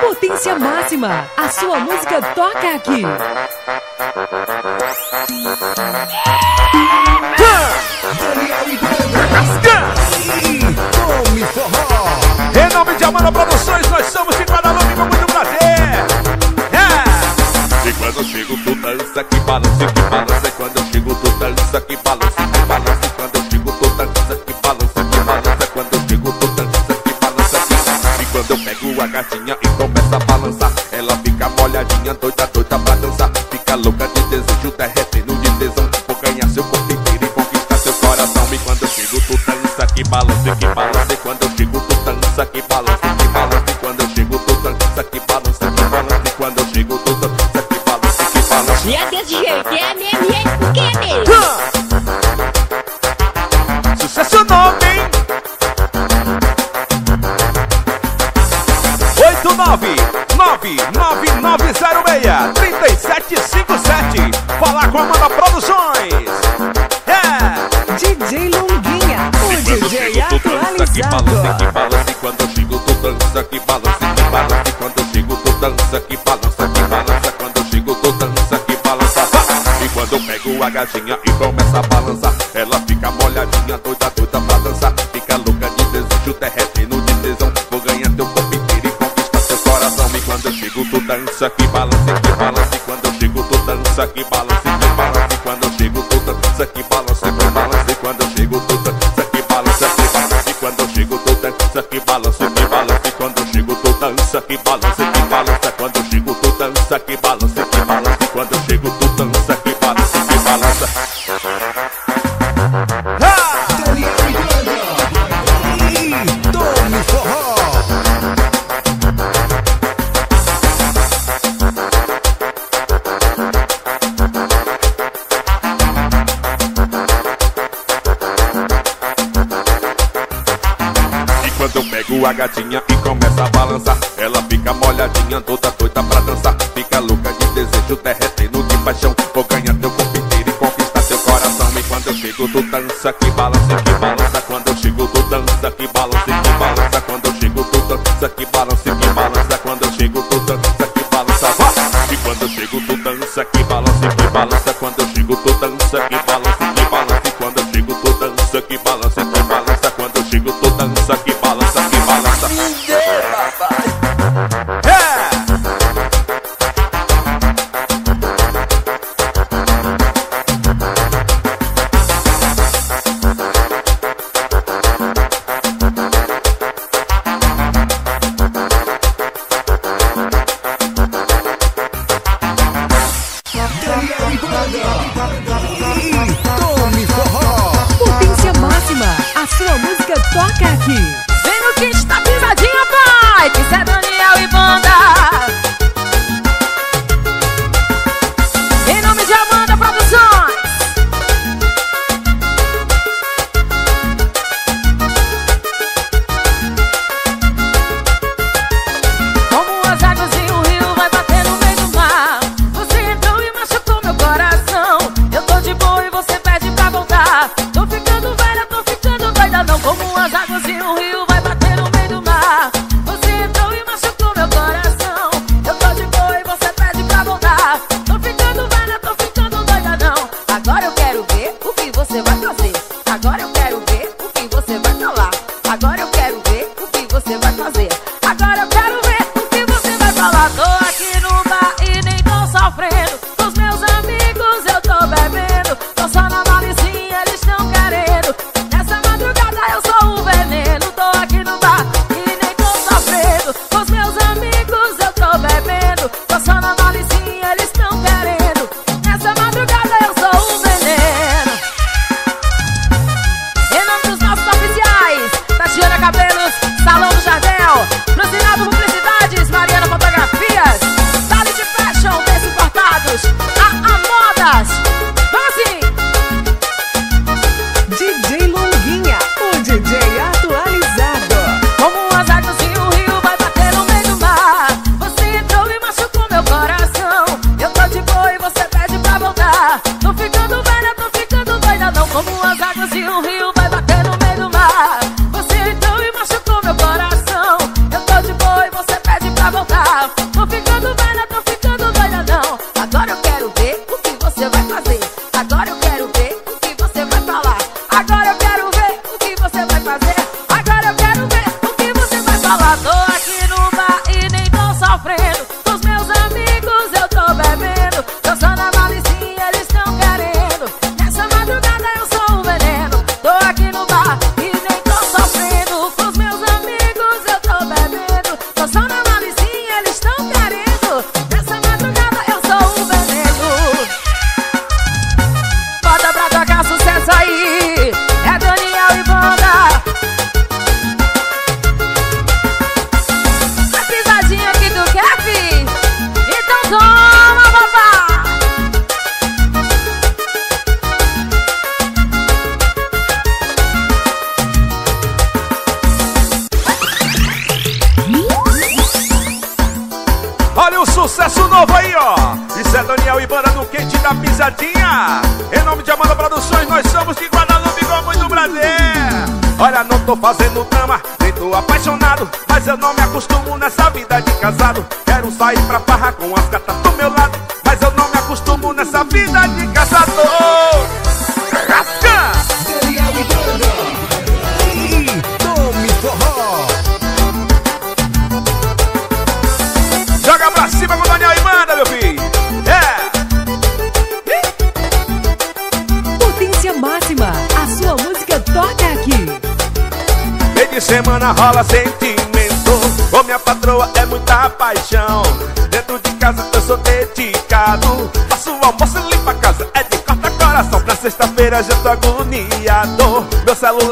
Potência máxima. A sua música toca aqui. Em nome de Amanda Produções, nós somos de cada nome com muito prazer. É. E quando eu chego, tu dança que balança, que balança. E quando eu chego, tu dança que balança, que balança. E quando eu e começa a balançar. Ela fica molhadinha, doida, doida pra molhadinha e começa a balançar. Ela fica molhadinha, doida, doida pra dançar. Fica louca de desejo, derretendo de tesão. Vou ganhar teu corpo inteiro e conquistar teu coração. E quando eu chego, tu dança que balança. balança, que balança, que balança. Quando eu chego, toda lança,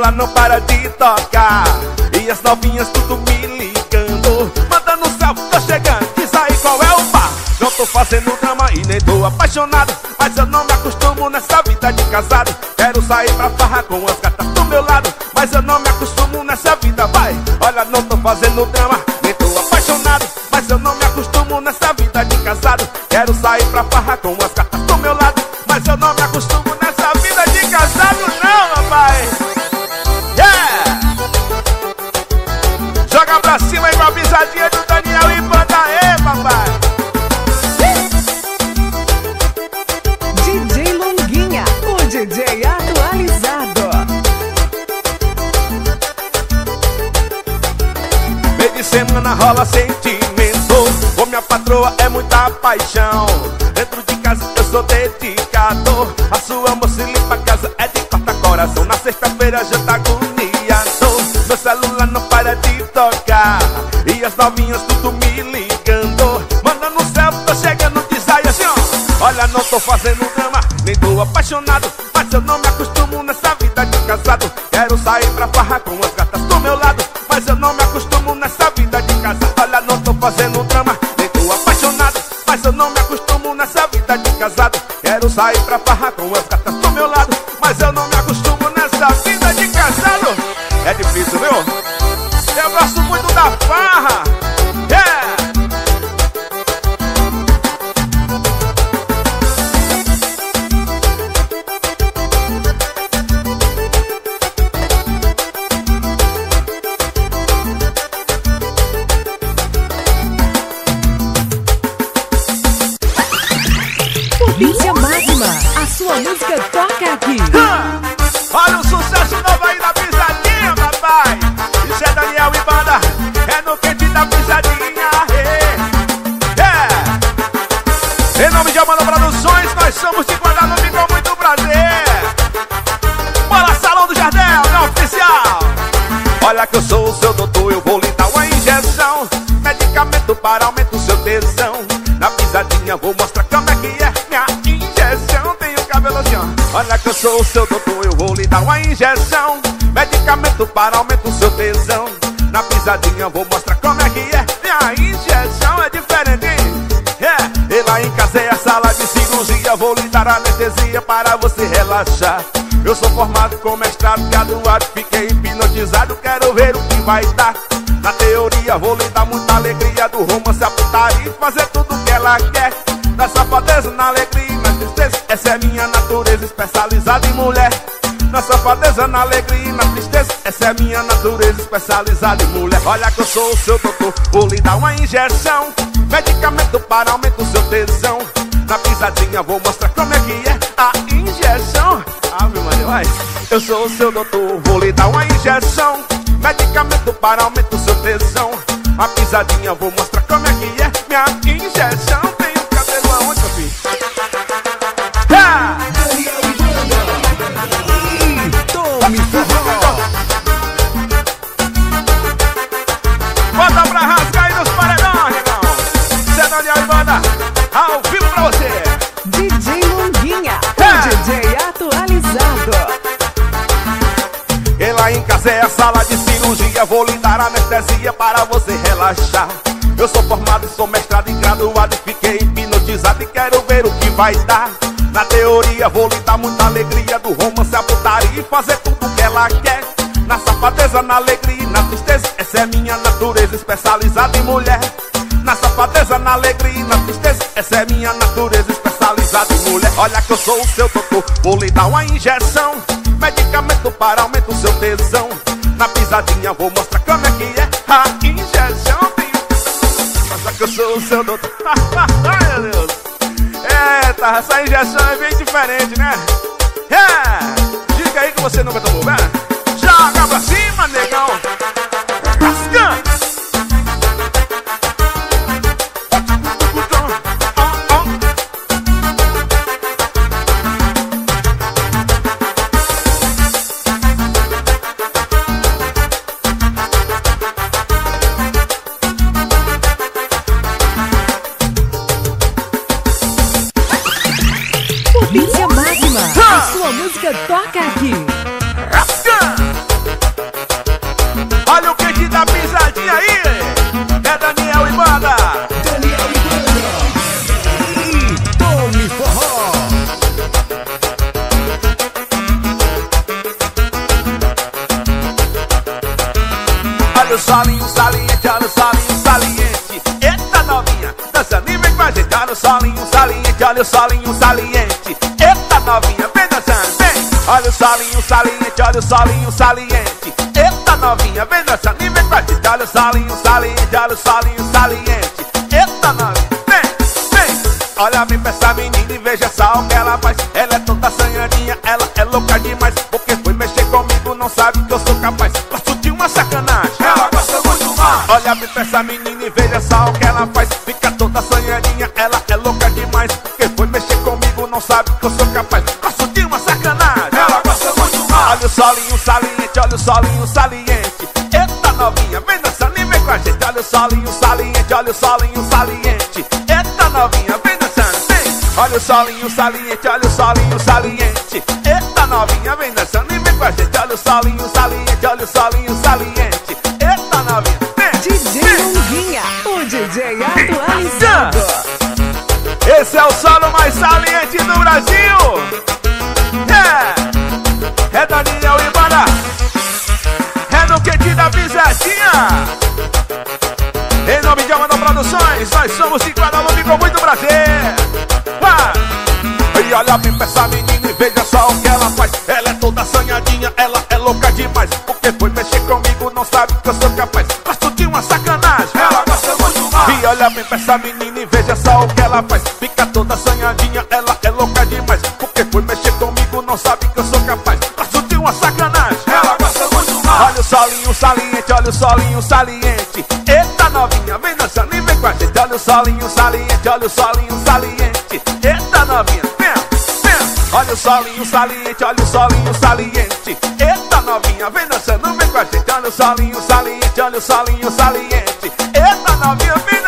Celular não para de tocar. E as novinhas tudo me ligando Mandando salve, tô chegando. Diz aí qual é o bar. Não tô fazendo drama e nem tô apaixonado Mas eu não me acostumo nessa vida de casado. Quero sair pra farra com as gatas do meu lado Mas eu não me acostumo nessa vida, vai. Olha, não tô fazendo drama, com as gatas do meu lado Mas eu não me acostumo nessa vida de casado É difícil, viu? Eu gosto muito da farra sou seu doutor, eu vou lhe dar uma injeção. Medicamento para aumentar o seu tesão. Na pisadinha vou mostrar como é que é minha injeção. É diferente? É, e lá em casa é a sala de cirurgia Vou lhe dar anestesia para você relaxar Eu sou formado com mestrado, graduado Fiquei hipnotizado, quero ver o que vai dar Na teoria vou lhe dar muita alegria Do romance a putaria Fazer tudo que ela quer Na safadeza, na alegria Essa é minha natureza especializada em mulher. Na safadeza, na alegria e na tristeza. Essa é minha natureza especializada em mulher. Olha que eu sou o seu doutor Vou lhe dar uma injeção. Medicamento para aumentar o seu tesão. Na pisadinha vou mostrar como é que é A injeção. Ave Maria, vai. Eu sou o seu doutor Vou lhe dar uma injeção. Medicamento para aumentar o seu tesão. A pisadinha vou mostrar como é que é Minha injeção em é a sala de cirurgia. Vou lhe dar anestesia para você relaxar. Eu sou formado, sou mestrado e graduado. Fiquei hipnotizado e quero ver o que vai dar. Na teoria, vou lhe dar muita alegria. Do romance a putaria e fazer tudo que ela quer. Na safadeza, na alegria e na tristeza. Essa é minha natureza especializada em mulher. Na safadeza, na alegria e na tristeza. Essa é minha natureza especializada pesado, mulher. Olha que eu sou o seu doutor. Vou lhe dar uma injeção. Medicamento para aumentar o seu tesão. Na pisadinha vou mostrar como é que é a injeção. Olha que eu sou o seu doutor. Ai, meu Deus. Eita, essa injeção é bem diferente, né? É. Diga aí que você nunca tomou, né? Joga pra cima, negão. Solinho saliente. Eita novinha, vem dançando, vem. Olha o solinho saliente, olha o solinho saliente. Eita novinha, vem dançando e vem com a gente. Olha o solinho saliente, olha o solinho saliente. Eita novinha, vem, vem. Olha bem pra essa menina e veja só o que ela faz. Ela é toda assanhadinha, ela é louca demais. Porque foi mexer comigo, não sabe que eu sou capaz. Gosto de uma sacanagem, ela gosta muito mais. Olha bem pra essa menina e veja só o que ela faz. Fica toda assanhadinha, não sabe que eu sou capaz. Gosto de uma sacanagem, ela gosta muito mais. Olha o solinho saliente, olha o solinho saliente. Eita novinha, vem dançando e vem com a gente. Olha o solinho saliente, olha o solinho saliente. Eita novinha, vem dançando, vem. Olha o solinho saliente, olha o solinho saliente. Eita novinha, vem dançando e vem com a gente. Olha o solinho saliente, olha o solinho saliente. Brasil. É, é Daniel Banda. É no que te dá pisadinha. Em nome de Amanda Produções, nós somos de Guadalupe com muito prazer. Ah, E olha bem pra essa menina e veja só o que ela faz. Ela é toda assanhadinha, ela é louca demais. Porque foi mexer comigo, não sabe que eu sou capaz. Gosto de uma sacanagem, ela gosta muito mais. E olha bem pra essa menina e veja só o que ela faz. Fica toda assanhadinha, ela é louca demais. Porque foi mexer comigo, não sabe que eu sou capaz. Gosto de uma sacanagem, ela gosta muito mais. Olha o solinho saliente, olha o solinho saliente. Eita novinha, vem dançando e vem com a gente. Olha o solinho saliente, olha o solinho saliente. Eita novinha, vem, vem. Olha o solinho saliente, olha o solinho saliente. Eita novinha, vem dançando, vem com a gente. Olha o solinho saliente, olha o solinho saliente. Eita novinha, vem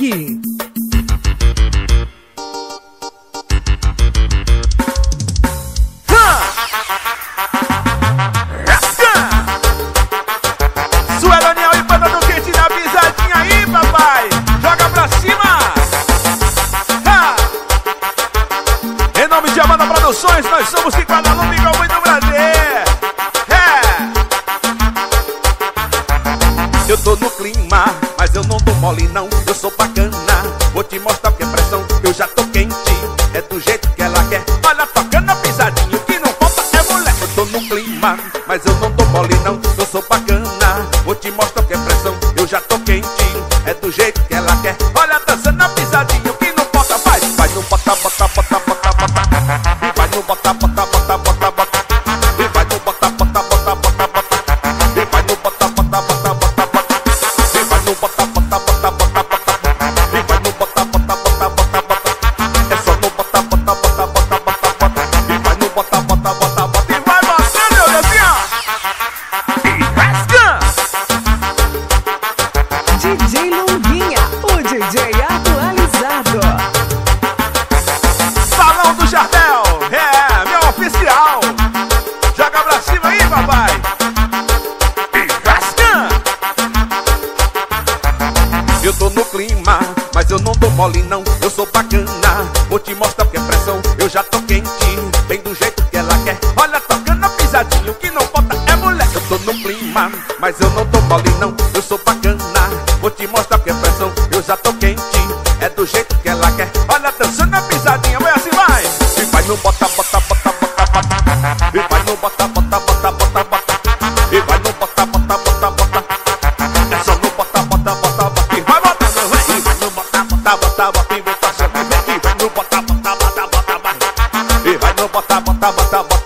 aqui. Te mostrar que é pressão. Eu já tô quente, é do jeito que ela quer. Olha, bota, bota, bota.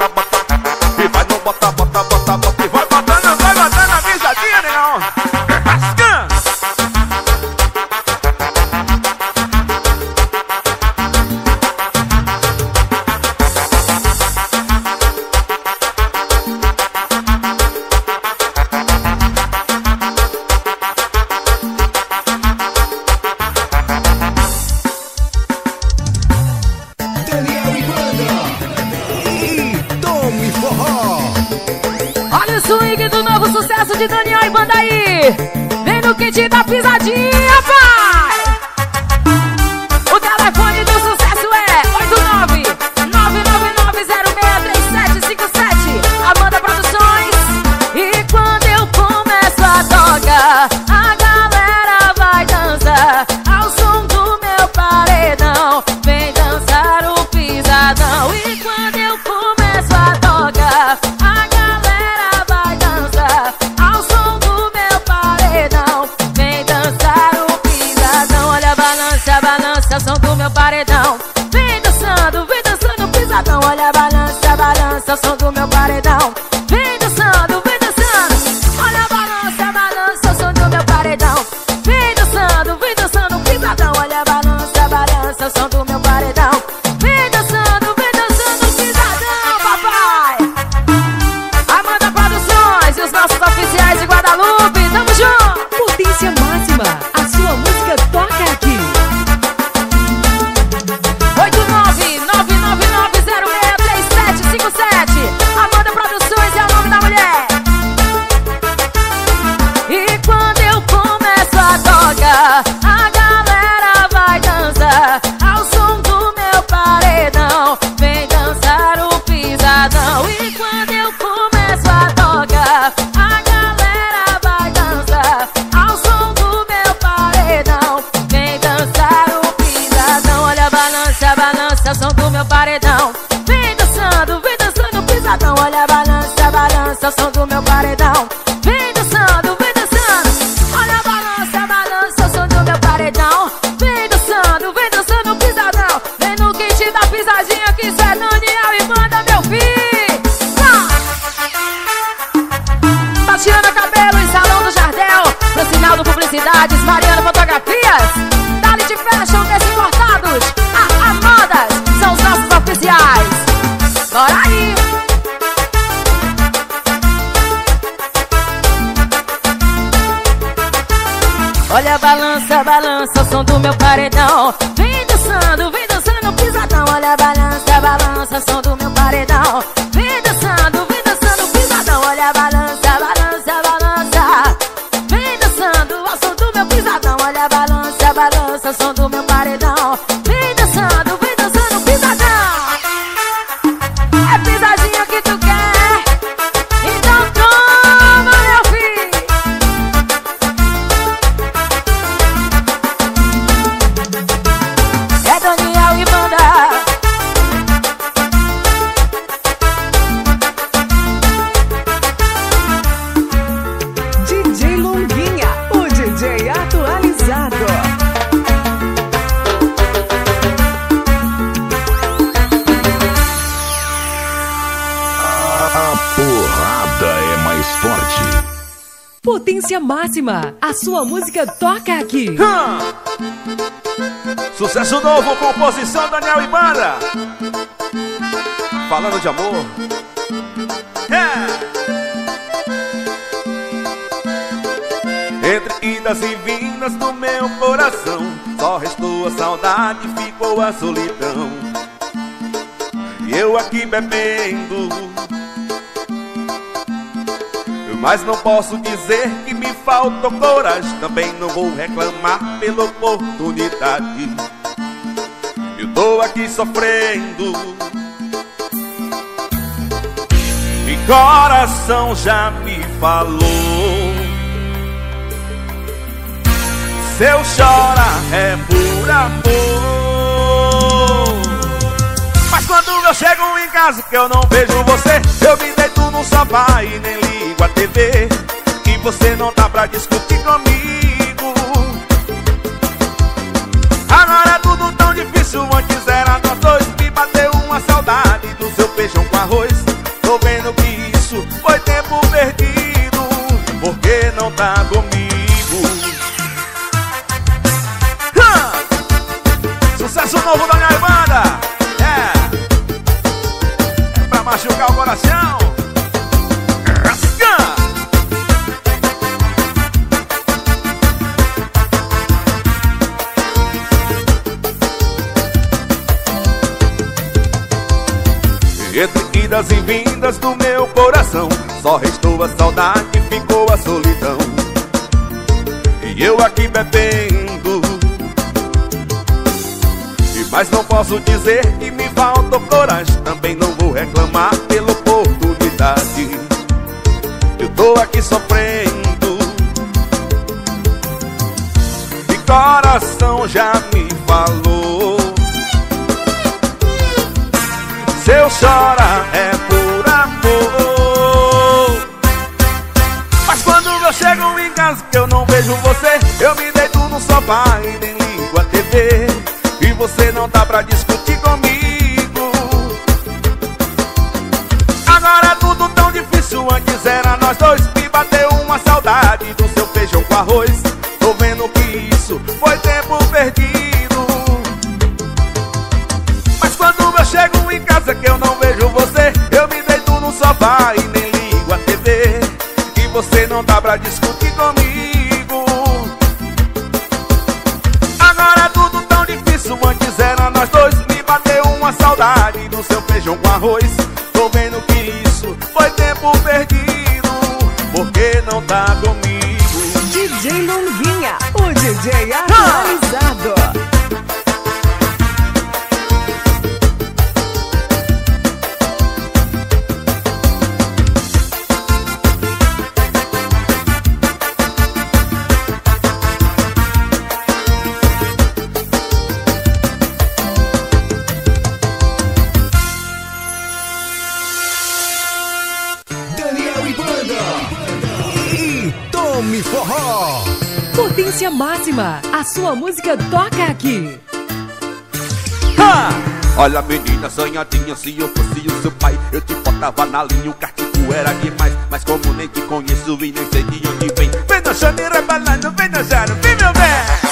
Olha a balança, balança, o som do meu paredão. Vem dançando, vem dançando, pisadão. Olha a balança, balança, o som do meu paredão. Lima. A sua música toca aqui. Hum. Sucesso novo, composição Daniel Ibarra. Falando de amor. É. Entre idas e vindas do meu coração, só restou a saudade, e ficou a solidão. E eu aqui bebendo mas não posso dizer que me faltou coragem. Também não vou reclamar pela oportunidade. Eu tô aqui sofrendo. E coração já me falou. Se eu chorar é por amor. Mas quando eu chego em casa que eu não vejo você Eu me deito no sofá e nem ligo TV E você não tá pra discutir comigo. Agora é tudo tão difícil, antes era nós dois Me bateu uma saudade do seu feijão com arroz. Tô vendo que isso foi tempo perdido Porque não tá comigo! Sucesso novo da minha banda! É, é pra machucar o coração idas e vindas do meu coração. Só restou a saudade e ficou a solidão. E eu aqui bebendo. E mais não posso dizer que me faltou coragem. Também não vou reclamar pela oportunidade Eu tô aqui sofrendo. E coração já me falou se eu é por amor. Mas quando eu chego em casa que eu não vejo você Eu me deito no sofá e nem ligo a TV E você não tá pra discutir comigo. Agora é tudo tão difícil, antes era nós dois. Me bateu uma saudade do seu feijão com arroz sofá e nem ligo a TV E você não dá pra discutir comigo. Agora é tudo tão difícil, antes era nós dois Me bateu uma saudade do seu feijão com arroz. Tô vendo que isso foi tempo perdido Porque não tá comigo. DJ Longuinha, o DJ atualizado Máxima. A sua música toca aqui. Ha! Olha menina sonhadinha, se eu fosse o seu pai Eu te botava na linha, o cartigo era demais Mas como nem te conheço e nem sei de onde vem Vem dançando e rebalando, vem dançando, vem meu bem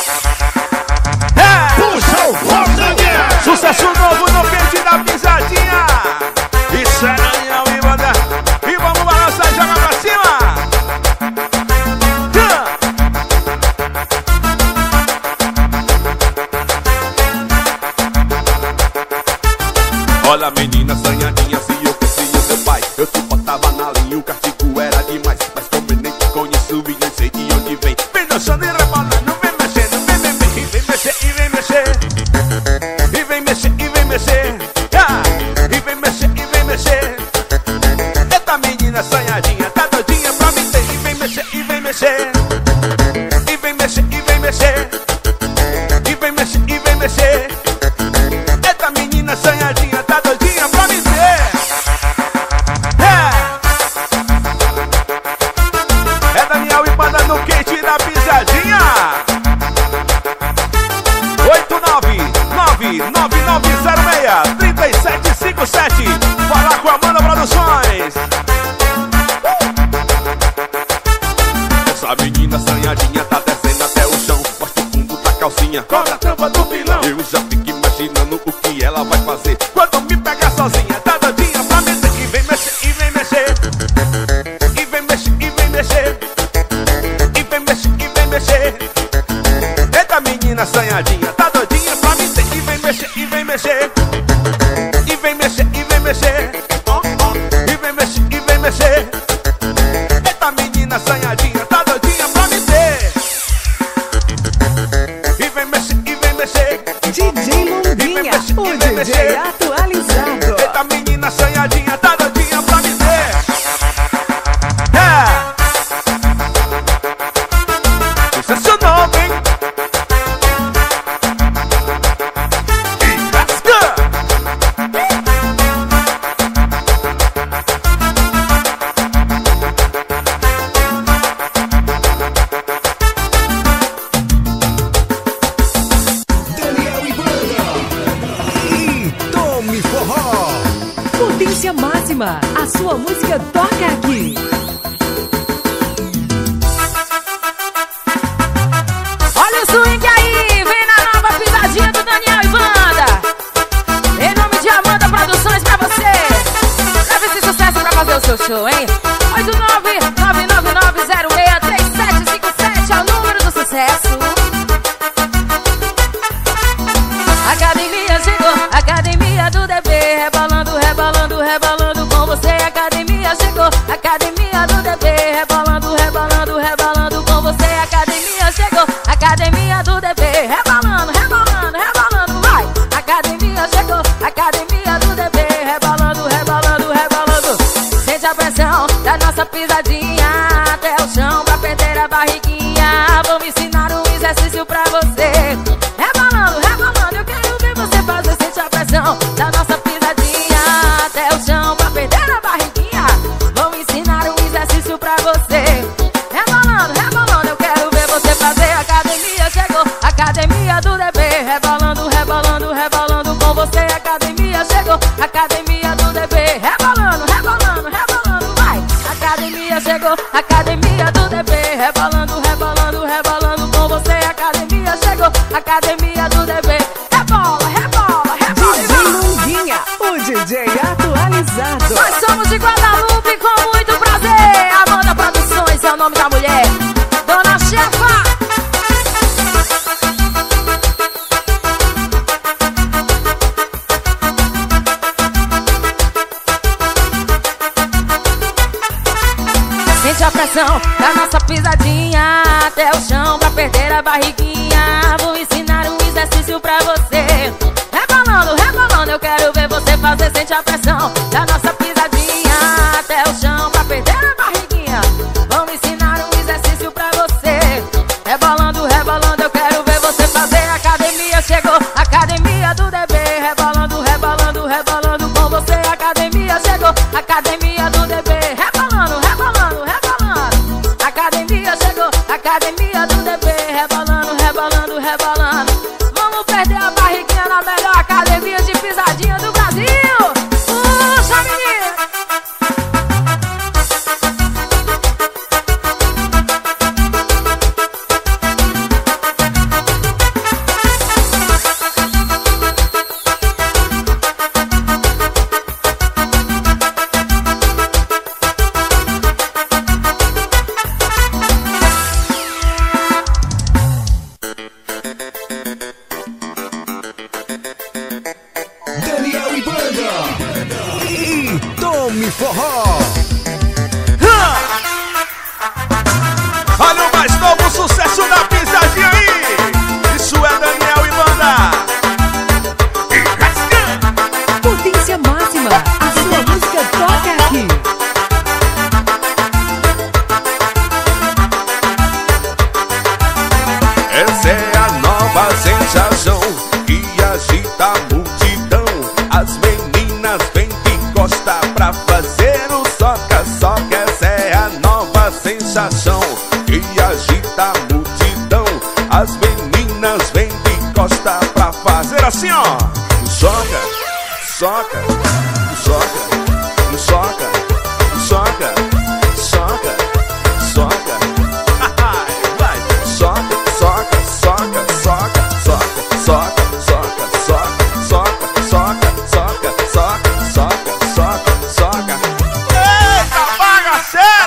Cobra a tampa do pilão. Eu já fico imaginando o que A sua música toca aqui. Olha o swing aí, vem na nova pisadinha do Daniel e Wanda. Em nome de Amanda Produções pra você. Leve esse sucesso pra fazer o seu show, hein? 89 é o número do sucesso. Academia do DB, rebola academia do dever. Rebola, rebola, rebola. DJ Lunguinha, o DJ atualizado. Nós somos de Guadalupe com muito prazer. Amanda Produções é o nome da mulher.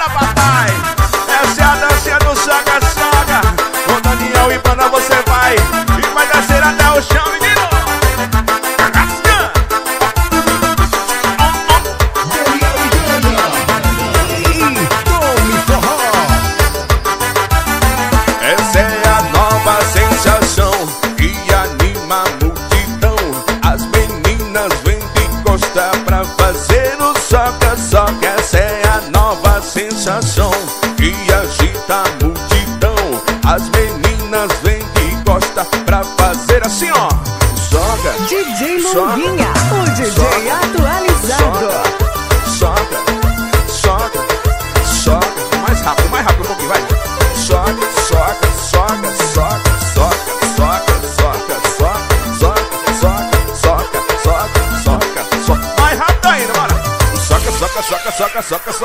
Papai! Essa é a dança do Saga Saga. Com Daniel e Banda você vai. E vai descer até o chão sucker, sucker.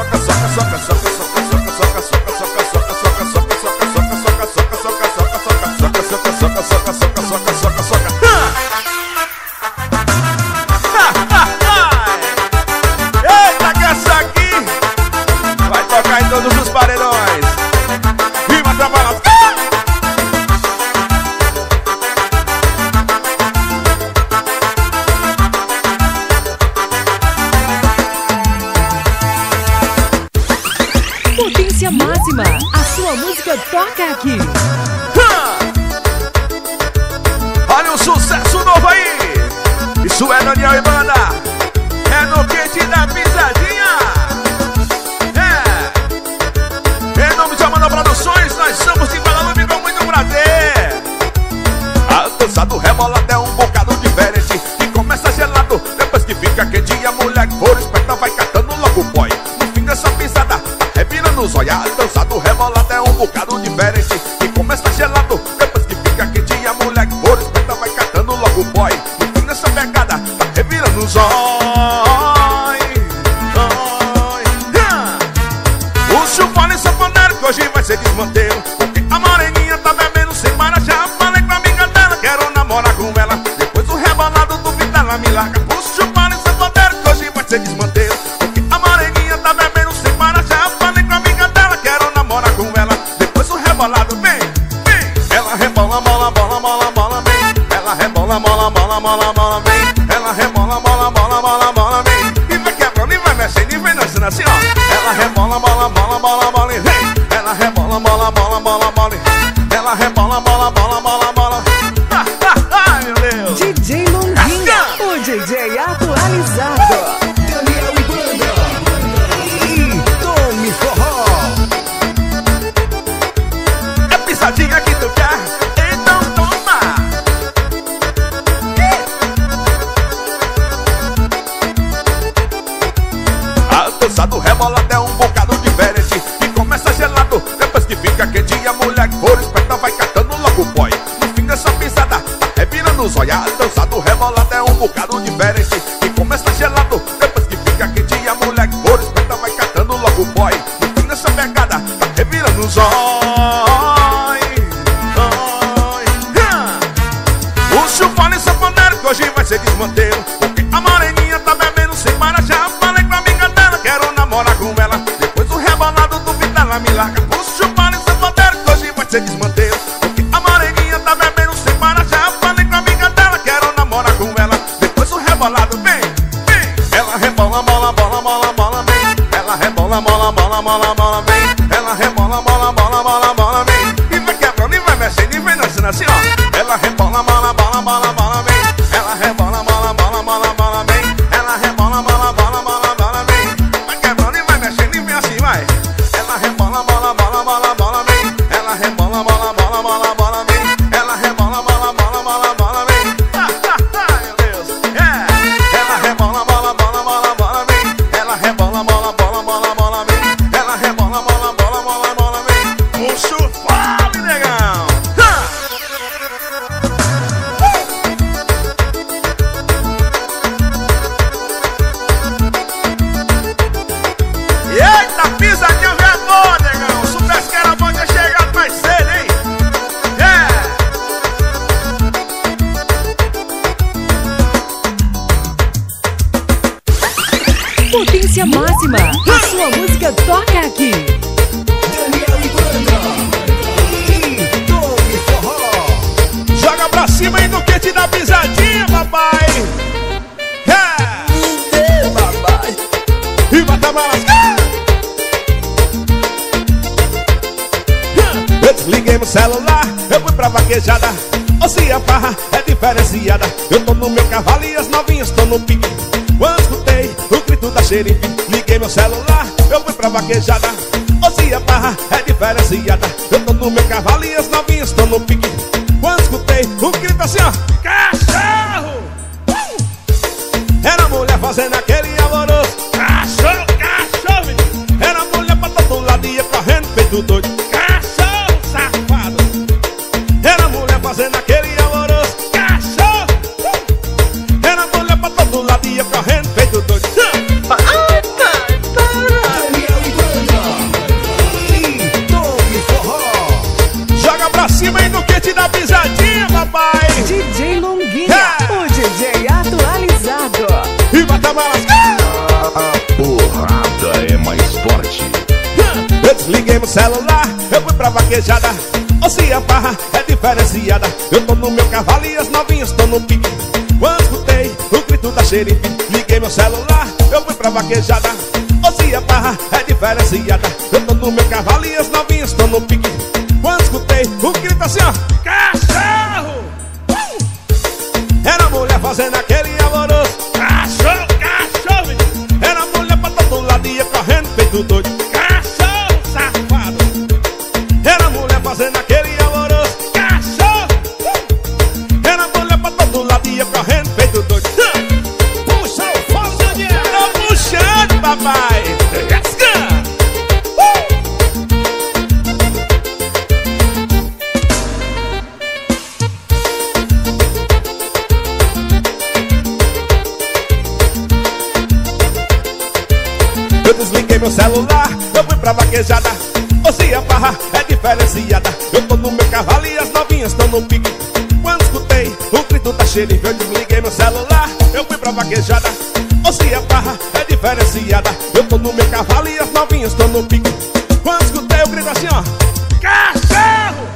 próxima. A sua música toca aqui. Olha o sucesso novo aí. Isso é Daniel e bocado de diferente. Você naquele é alvoroço Cachorro, cachorro Era mulher pra todo lado e ia correndo feito doido. vaquejada Ou se a barra é diferenciada. Eu tô no meu cavalo e as novinhas estão no pique. Quando escutei o grito da xerife Liguei meu celular, eu fui pra vaquejada. Ou se a barra é diferenciada. celular, eu fui pra vaquejada. Você a barra é diferenciada. Eu tô no meu cavalo e as novinhas estão no pique. Quando escutei o grito da xerife, eu desliguei meu celular, eu fui pra vaquejada. Você a barra é diferenciada. Eu tô no meu cavalo e as novinhas estão no pique. Quando escutei o grito assim, ó. Cachorro!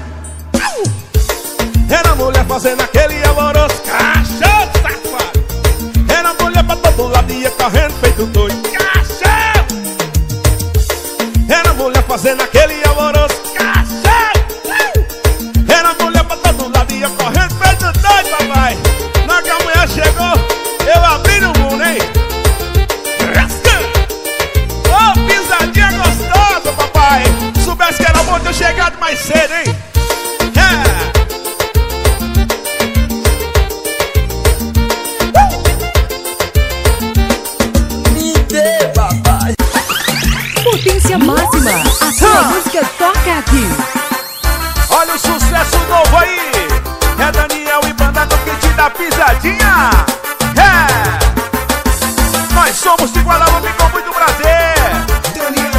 Era mulher fazendo aquele alvoroço. Cachorro! Nós somos Tigualabambi com muito prazer. Daniel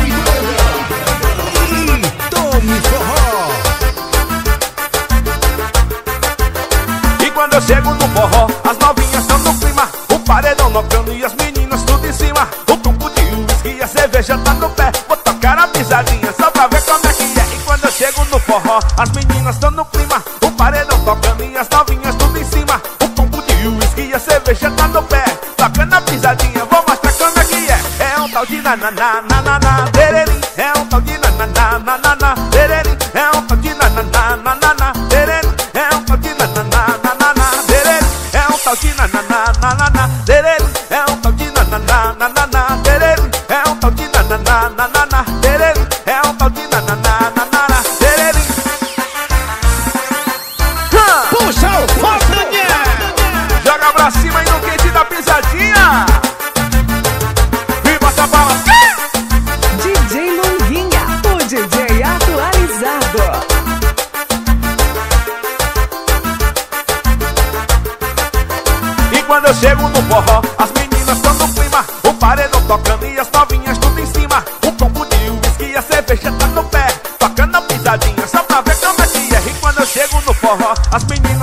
e forró. E quando eu chego no forró, as novinhas estão no clima. O paredão tocando e as meninas tudo em cima. O tubo de uísque e a cerveja tá no pé. Vou tocar a pisadinha só pra ver como é que é. E quando eu chego no forró, as meninas estão no clima. O paredão tocando e as novinhas tudo em cima. O tubo de uísque e a cerveja tá no pé. na na na na. Hazme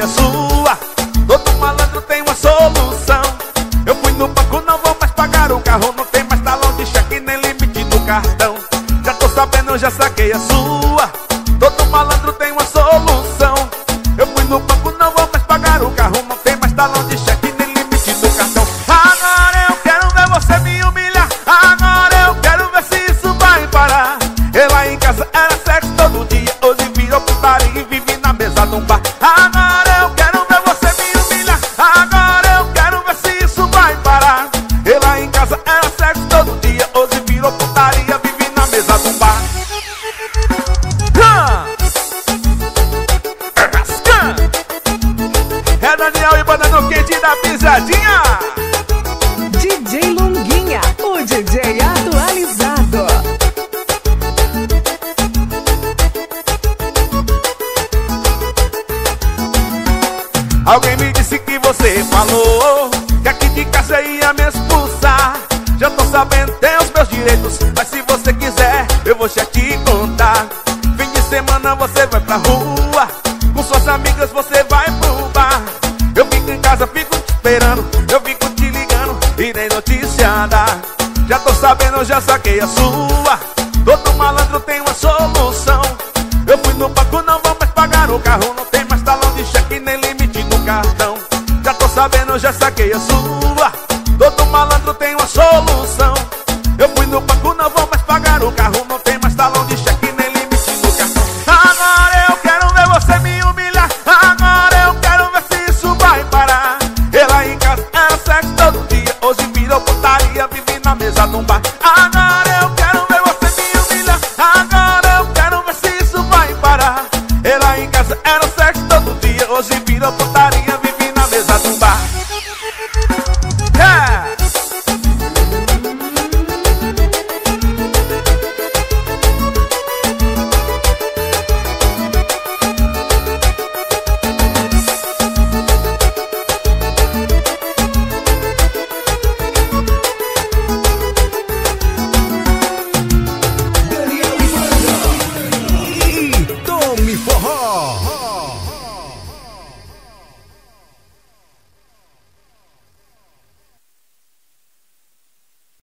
Jesus. rua. Com suas amigas você vai pro bar. Eu fico em casa, fico te esperando. Eu fico te ligando e nem noticiada Já tô sabendo, já saquei a sua. Todo malandro tem uma solução. Eu fui no banco, não vou mais pagar o carro. Não tem mais talão de cheque, nem limite no cartão. Já tô sabendo, já saquei a sua. Todo malandro tem uma solução.